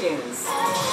Congratulations.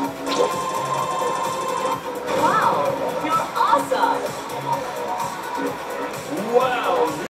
Oh.